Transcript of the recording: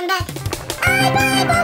I'm back. Bye bye, bye